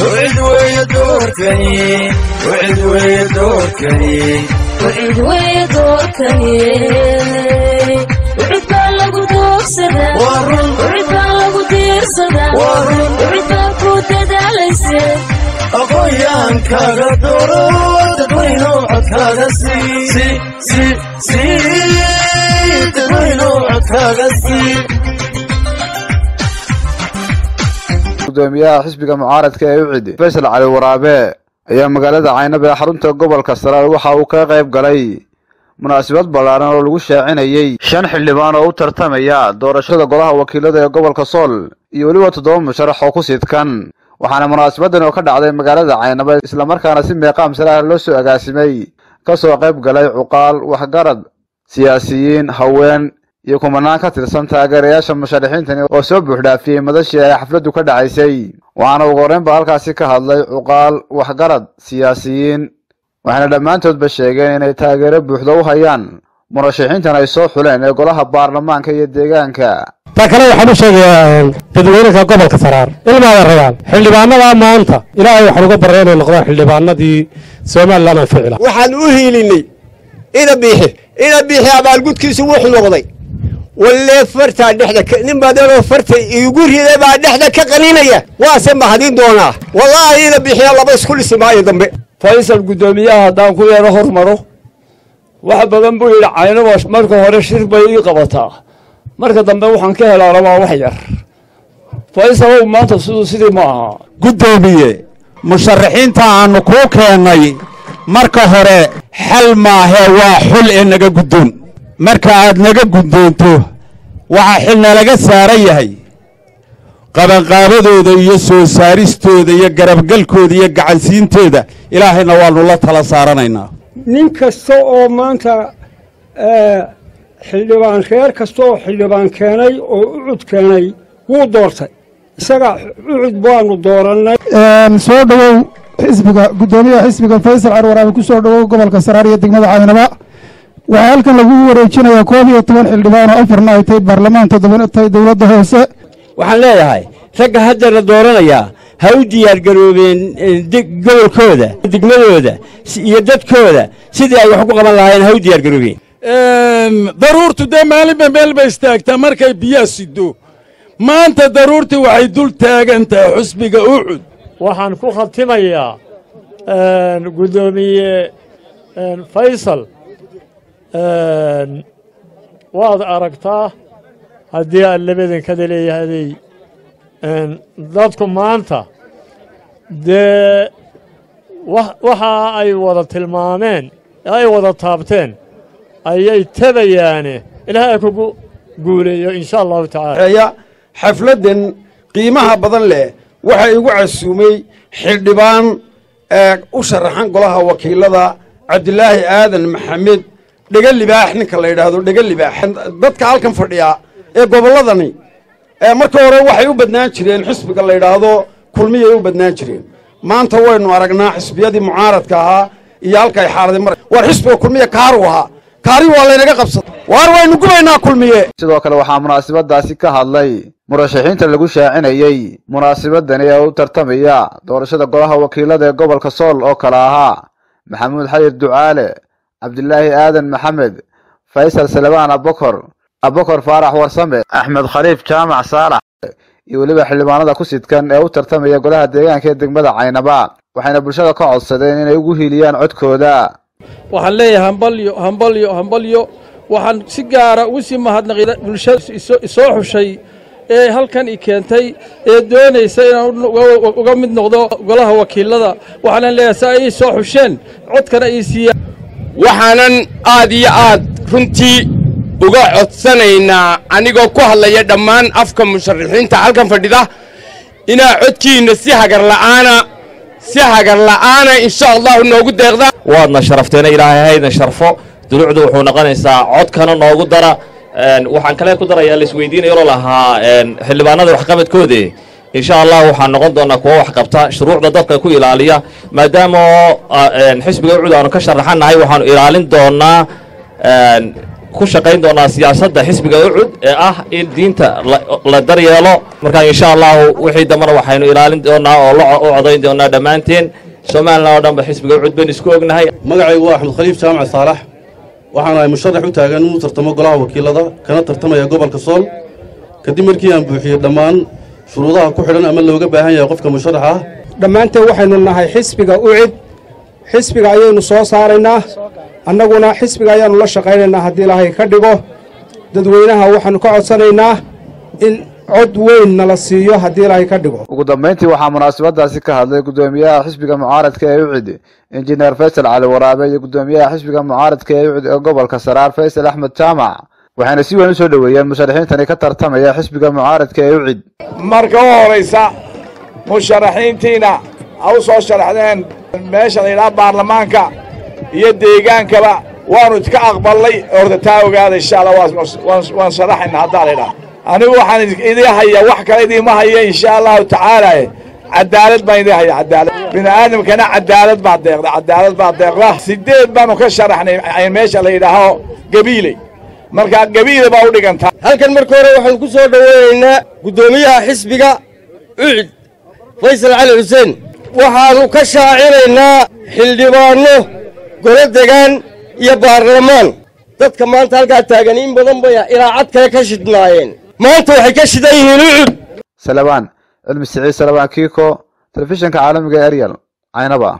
وعد ويدور كريم وعد ويدور كريم وعد ويدور كريم وعد بالله قدوك سدا. وعد بالله قدير سدا. وعد بالله قدد عليسي أخويا كاغا دورو تدوينو عكاغا سي. سي سي سي. تدوينو عكاغا سي. Gudoomiyaha xisbiga mucaaradka ee ucid faysal cali waraabe ayaa magaalada caynab ee xarunta gobolka saraar waxa uu ka qayb galay munaasabad ballaaran oo lagu shaacinayey shan xildhibaan oo u tartamaya doorashada golaha wakiilada ee gobolka sool iyo weliba toddoba musharax oo ku sidkan. Waxaana munaasabadan oo ka dhacday magaalada caynaba islamarkaana si meeqaam saraar loo soo agaasimay ka soo qayb galay cuqaal waxgarad siyaasiyiin haween iyo kumanaan ka tirsan taageerayaasha musharaxiintani oo soo buuxdhaafiyey madashii ay xafladdu ka dhacaysay. Waxaana ugu horreynba halkaasi ka hadlay cuqaal waxgarad siyaasiyiin waxayna dhammaantoodba sheegeen inay taageero buuxda u hayaan murashaxiintan ay soo xuleen ee golaha baarlamaanka iyo deegaanka. Taa kale waxaan u sheegayaa dadweynaha gobolka saraar ilmaada ragaan xildhibaanada maanta? Ilaahay waxaan uga barya inay noqdaan xildhibaanadii somalilan aan ficila waxaan u hiilinay ina biixi ina biixi abaalgudkiisu wuxuu noqday wallee fartaa dhexda ka nin badanoo farta iigu riday baa dhexda ka qaninaya waase mahadin doonaa wallaahi ina biixiya laba isku dhisi maayo dambe faysal guddoomiyaha haddaan ku yeero hormaro wax badan buu yidhi caynaba marka hore shir bay ii qabataa marka dambe waxaan ka helaa rabaa wax yar faysalow maanta siduu sidii ma aha guddoomiye musharaxiinta aannu kuu keennay marka hore xal maahee waa xul ee naga guddoon marka aad naga guddoonto waxaa xil nalaga saaran yahay. Qabanqaabadooda iyo soo saaristooda iyo garabgalkooda iyo gacansiintooda ilaahayna waannu la tala saaranaynaa. Nin kasta oo maanta eh, xildhibaan reer kasta oo xildhibaan keenay oo ucud keenay wuu doortay. Isaga ucud baanu doorannay. Soo dhowow xisbiga guddoomiyaha xisbiga faysal carwaraabe ku soo dhowow gobolka saraar iyo degmada caynaba waxaa halkan lagu wareejinayaa koob iyo toban xildhibaan oo afarna ay tahay baarlamaan toddobana tahay dowladda hoose. Waxaan leeyahay ragga hadda la dooranayaa ha u diyaargaroobeen gobolkooda degmadooda iyo dadkooda sidii ay wax ku qaban lahaayeen ha u diyaargaroobeen daruurtu dee maalinba meel bay istaagtaa markay biyaa sido maanta daruurtii waxay dul taagan tahay xusbiga ucud waxaan ku khatimayaa guddoomiye faysal waad aragtaa haddii aan labadenkada leeyahaday dadku maanta dee waxa ay wada tilmaameen ay wada taabteen ayay tabayaane ilaahay kugu guuleeyo insha allahu tacaala. Xafladdan qiimaha badan leh waxaa igu casuumay xildhibaan u sharaxan golaha wakiilada cabdilaahi aadan maxamed dhega libaax ninka la yidhaahdo dhega libaax. Dadka halkan fadhiya ee gobolladani marka hore waxay u badnaan jireen xisbiga la yidhaahdo kulmiyay u badnaan jireen. Maanta waynu aragnaa xisbiyadii mucaaradka ahaa iyo halkay xaaladi mar war xisbiga kulmiya kaaru ahaa. Kaari waa laynaga qabsada waar waynu gubaynaa kulmiye. Sidoo kale waxaa munaasabadaasi ka hadlay murashaxiinta lagu shaacinayey munaasabadani ee u tartamaya doorashada golaha wakiilada ee gobolka sool oo kale ahaa maxamuud xayir ducaale cabdilaahi aadan maxamed faysal salebaan abokor abokor faarax warsame axmed khaliif jaamac saalax iyo weliba xildhibaanada ku sidkan ee u tartamaya golaha deegaanka ee degmada caynaba waxayna bulshada ka codsadeen inay ugu hiiliyaan codkooda. Waxaan leeyahay hambalyo hambalyo hambalyo waxaan si gaara ugu sii mahadnaqay bulshada isoo xushay ee halkan i keentay ee doonaysa inaan uga mid noqdo golaha wakiilada. Waxaanan leeyahay si ay ii soo xusheen codkana ii siiyaan waxaanan aad iyo aad runtii uga codsanaynaa anigoo ku hadlaya dhammaan afka musharaxiinta halkan fadhida inaa codkiinna si hagarla'aana si hagarla'aana insha allahu noogu deeqda. Waadna sharafteena ilaahay haydan sharfo. Dulucdu wuxuu noqonaysaa codkana noogu dara. Waxaan kale ku darayaa laisweydiinayo lo lahaa xildhibaanada waxqabadkoode insha allah waxaan noqon doonaa kuwa wax qabta shuruucda dadka ku ilaaliya. Maadaama xisbiga ucud aanu ka sharaxannahay waxaanu ilaalin doonaa ku shaqayn doonaa siyaasadda xisbiga ucud ee ah in diinta la daryeelo. Marka insha allahu wixii dambana waxaynu ilaalin doonaa oo u codayn doonaa dhammaanteen somalilan oo dhanba xisbiga ucud baynu isku ognahay. Magacaygu waa axmed khaliif jaamac saalax waxaan ahay musharax u taagan inuu tartamo golaha wakiilada kana tartamaya gobolka sool. Kadib markii aan buuxiyey dhammaan shuruudaha ku xidhan ama looga baahan yahay qofka musharax ah dhammaanteen waxaynu nahay xisbiga ucid xisbiga ayaynu soo saaraynaa. Annaguna xisbiga ayaannu la shaqaynaynaa haddii ilaahay ka dhigo. Dadweynaha waxaannu ka codsanaynaa in cod weyn nala siiyo haddii ilaahay ka dhigo. Ugu dambayntii waxaa munaasabadaasi ka hadlay guddoomiyaha xisbiga mucaaradka ee ucid injineer faysal cali waraabe iyo guddoomiyaha xisbiga mucaaradka ee ucid ee gobolka saraar faysal axmed jaamac waxayna si weyn u soo musharaxiintani ka tartamaya xisbiga mucaaradka ee ucid. Marka u horaysa musharaxiintiina ha u soo sharaxdeen meesha la baarlamaanka iyo deegaankaba. Waannu idka aqballay orda taa ogaada insha allah waan sharaxayna haddaa la yidhaha anigu waxaan idii haya wax kale idiima haya insha allahu tacaala cadaalad baan idii haya cadaalad bini aadamkana cadaalad baa deeqda cadaalad baa deeqda. Sideed baanu ka sharaxnay meesha la yidhaaho gabiiley markaa gabiile baa u dhigantaa. Halkan marka hore waxaanu ku soo dhoweynaynaa guddoomiyaha xisbiga ucid faysal cali xuseen. Waxaannu ka shaacinaynaa xildhibaanno golo degaan iyo baarlamaan. Dadka maanta halkaa taagan in badan bay ilaacad kale ka shidnaayeen. Maanta waxay ka shidan yihiin ucud salabaan cilmi siciid salabaan kiiko telefishinka caalamiga eryal caynaba